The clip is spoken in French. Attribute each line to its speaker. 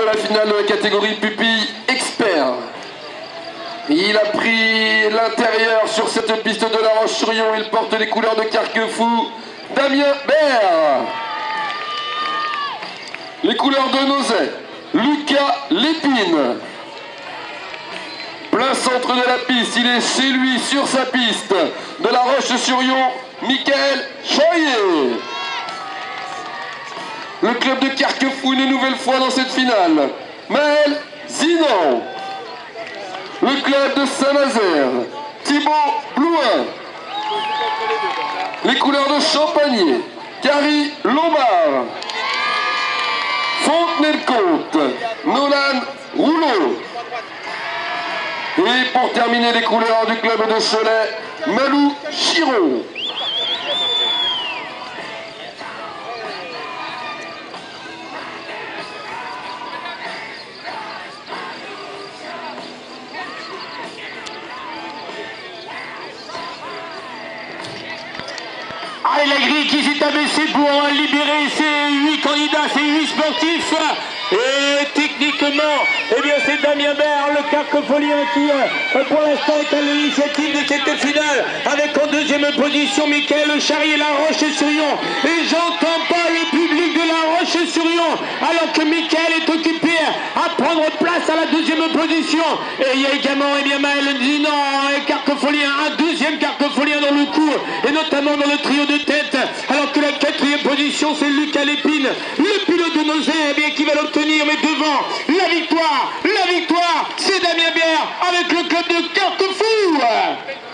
Speaker 1: la finale de la catégorie pupille expert. Il a pris l'intérieur sur cette piste de la Roche-sur-Yon. Il porte les couleurs de Carquefou. Damien Bert. Les couleurs de Nozay. Lucas Lépine. Plein centre de la piste. Il est chez lui sur sa piste. De la Roche-sur-Yon. Michael Choyer. Le club de Carquefou une nouvelle fois dans cette finale. Maël Zinon. Le club de Saint-Nazaire. Thibaut Blouin. Les couleurs de Champagné. Carrie Lombard. Fontenay-le-Comte. Nolan Rouleau. Et pour terminer les couleurs du club de Cholet, Malou Chiron.
Speaker 2: Ah, Allegri qui s'est abaissé pour libérer ses huit candidats, ses huit sportifs. Et techniquement, eh bien c'est Damien Baird, le carcofolien qui euh, pour l'instant est à l'initiative de cette finale. Avec en deuxième position Michael Charrier, La Roche-sur-Yon. Et j'entends pas le public de La Roche-sur-Yon alors que Michael est occupé à prendre place à la deuxième position. Et il y a également eh bien, Maël Dinan, carcofolien 1 s'enfolir dans le cours et notamment dans le trio de tête. Alors que la quatrième position, c'est Lucas Lépine, le pilote de Nozé, eh bien, qui va l'obtenir. Mais devant, la victoire, la victoire, c'est Damien Bière avec le club de Cartefou.